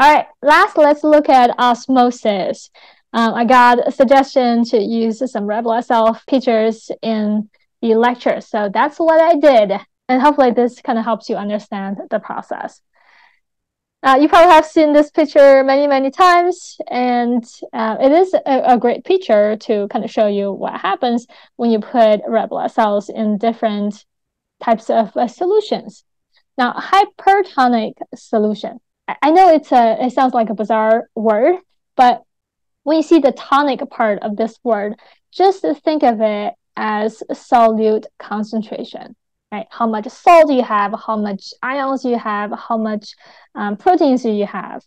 All right, last, let's look at osmosis. Um, I got a suggestion to use some red blood cell pictures in the lecture. So that's what I did. And hopefully this kind of helps you understand the process. Uh, you probably have seen this picture many, many times, and uh, it is a, a, great picture to kind of show you what happens when you put red blood cells in different types of uh, solutions. Now, hypertonic solution. I, know it's a, it sounds like a bizarre word, but when you see the tonic part of this word, just think of it as solute concentration right? How much salt you have, how much ions you have, how much um, proteins do you have.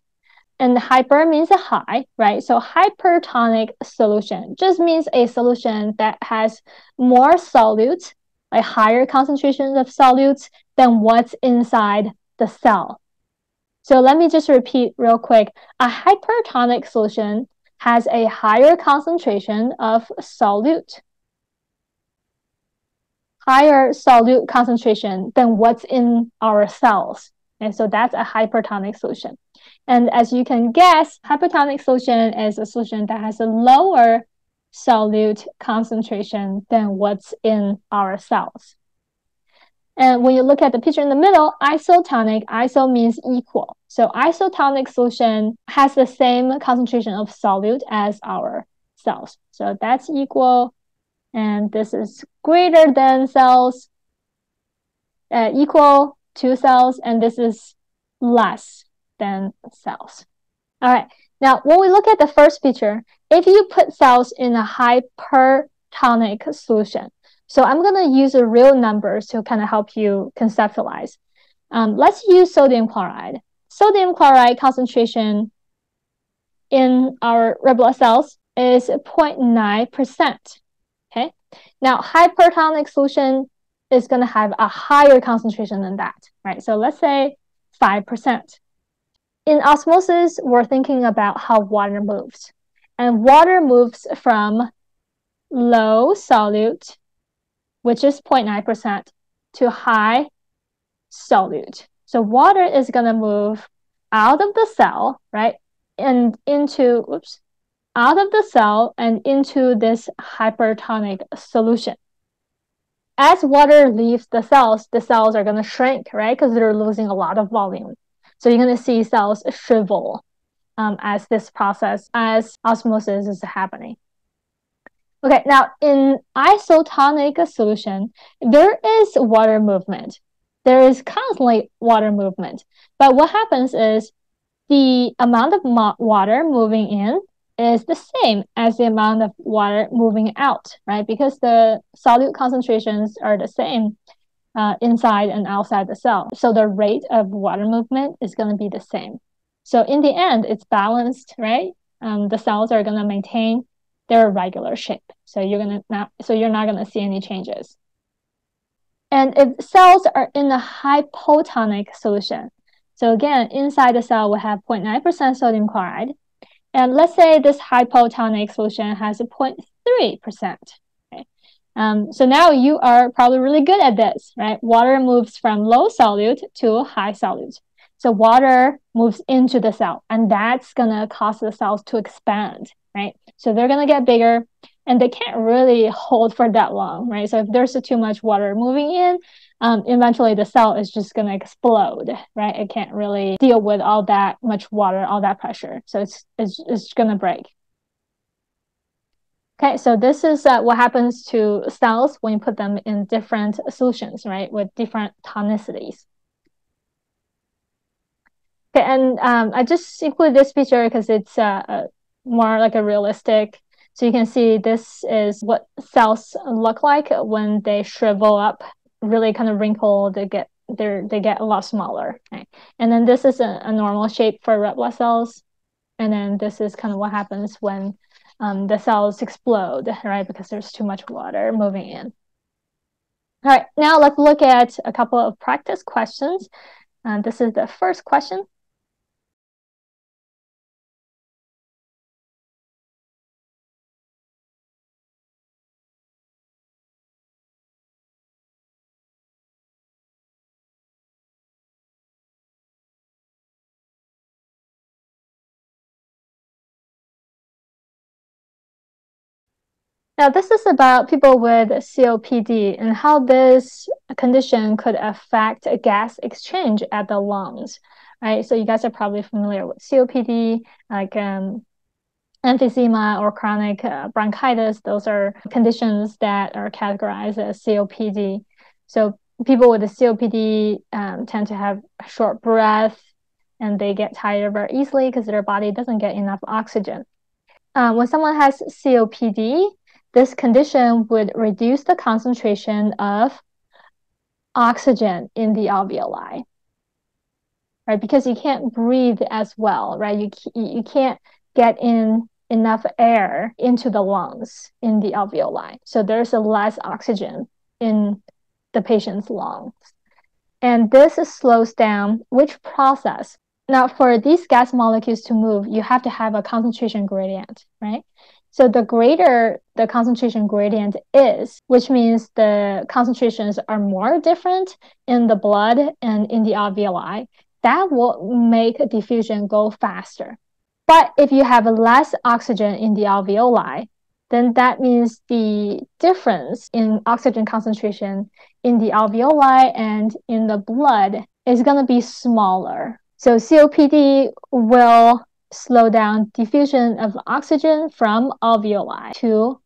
And hyper means a high, right? So hypertonic solution just means a solution that has more solutes, like higher concentrations of solutes than what's inside the cell. So let me just repeat real quick. A hypertonic solution has a higher concentration of solute higher solute concentration than what's in our cells. And so that's a hypertonic solution. And as you can guess, hypotonic solution is a solution that has a lower solute concentration than what's in our cells. And when you look at the picture in the middle, isotonic, iso means equal. So isotonic solution has the same concentration of solute as our cells. So that's equal and this is greater than cells uh, equal to cells and this is less than cells all right now when we look at the first picture if you put cells in a hypertonic solution so i'm going to use the real numbers to kind of help you conceptualize um, let's use sodium chloride sodium chloride concentration in our red blood cells is 0.9 percent Okay. Now, hypertonic solution is going to have a higher concentration than that, right? So let's say 5%. In osmosis, we're thinking about how water moves. And water moves from low solute, which is 0.9%, to high solute. So water is going to move out of the cell, right? And into, oops, out of the cell and into this hypertonic solution. As water leaves the cells, the cells are going to shrink, right? Because they're losing a lot of volume. So you're going to see cells shrivel um, as this process, as osmosis is happening. Okay, now in isotonic solution, there is water movement. There is constantly water movement. But what happens is the amount of water moving in is the same as the amount of water moving out, right? Because the solute concentrations are the same uh, inside and outside the cell. So the rate of water movement is going to be the same. So in the end, it's balanced, right? Um, the cells are going to maintain their regular shape. So you're gonna not, so you're not going to see any changes. And if cells are in a hypotonic solution, so again, inside the cell we have 0.9% sodium chloride, and let's say this hypotonic solution has a 0.3%. Okay? Um, so now you are probably really good at this, right? Water moves from low solute to high solute. So water moves into the cell, and that's gonna cause the cells to expand, right? So they're gonna get bigger, and they can't really hold for that long, right? So if there's too much water moving in, um, eventually the cell is just going to explode, right? It can't really deal with all that much water, all that pressure. So it's, it's, it's going to break. Okay, so this is uh, what happens to cells when you put them in different solutions, right, with different tonicities. Okay, and um, I just include this picture because it's uh, uh, more like a realistic. So you can see this is what cells look like when they shrivel up really kind of wrinkled, they get they they get a lot smaller. Right? And then this is a, a, normal shape for red blood cells. And then this is kind of what happens when um, the cells explode, right? Because there's too much water moving in. All right, now let's look at a couple of practice questions. Uh, this is the first question. Now, this is about people with COPD and how this condition could affect gas exchange at the lungs, right? So you guys are probably familiar with COPD, like um, emphysema or chronic uh, bronchitis. Those are conditions that are categorized as COPD. So people with a COPD um, tend to have short breath and they get tired very easily because their body doesn't get enough oxygen. Uh, when someone has COPD, this condition would reduce the concentration of oxygen in the alveoli, right? Because you can't breathe as well, right? You, you can't get in enough air into the lungs in the alveoli. So there's less oxygen in the patient's lungs. And this slows down which process? Now, for these gas molecules to move, you have to have a concentration gradient, right? So the greater the concentration gradient is, which means the concentrations are more different in the blood and in the alveoli, that will make diffusion go faster. But if you have less oxygen in the alveoli, then that means the difference in oxygen concentration in the alveoli and in the blood is going to be smaller. So COPD will slow down diffusion of oxygen from alveoli to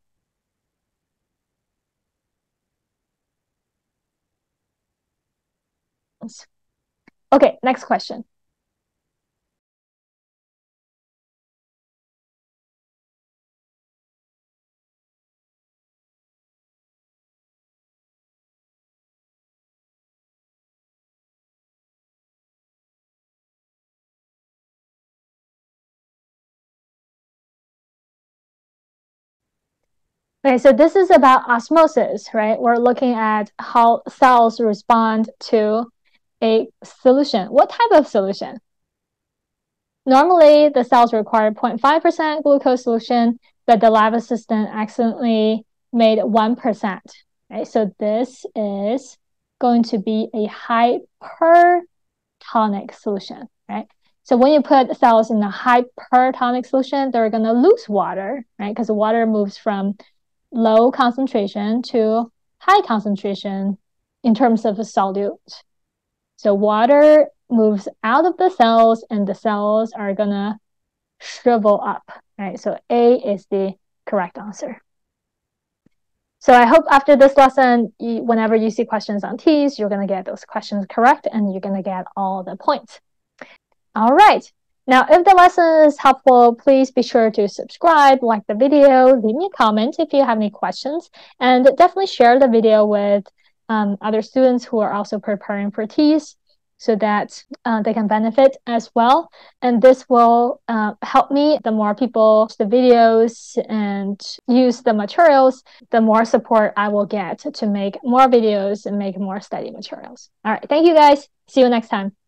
Okay, next question. Okay, so this is about osmosis, right? We're looking at how cells respond to a solution. What type of solution? Normally, the cells require 0.5% glucose solution, but the lab assistant accidentally made 1%. Right? So this is going to be a hypertonic solution, right? So when you put cells in a hypertonic solution, they're going to lose water, right? Because water moves from low concentration to high concentration in terms of a solute. So water moves out of the cells and the cells are gonna shrivel up, right? So A is the correct answer. So I hope after this lesson, whenever you see questions on TEAS, you're gonna get those questions correct and you're gonna get all the points. All right, now, if the lesson is helpful, please be sure to subscribe, like the video, leave me a comment if you have any questions, and definitely share the video with um, other students who are also preparing for TEAS so that uh, they can benefit as well. And this will uh, help me. The more people watch the videos and use the materials, the more support I will get to make more videos and make more study materials. All right. Thank you guys. See you next time.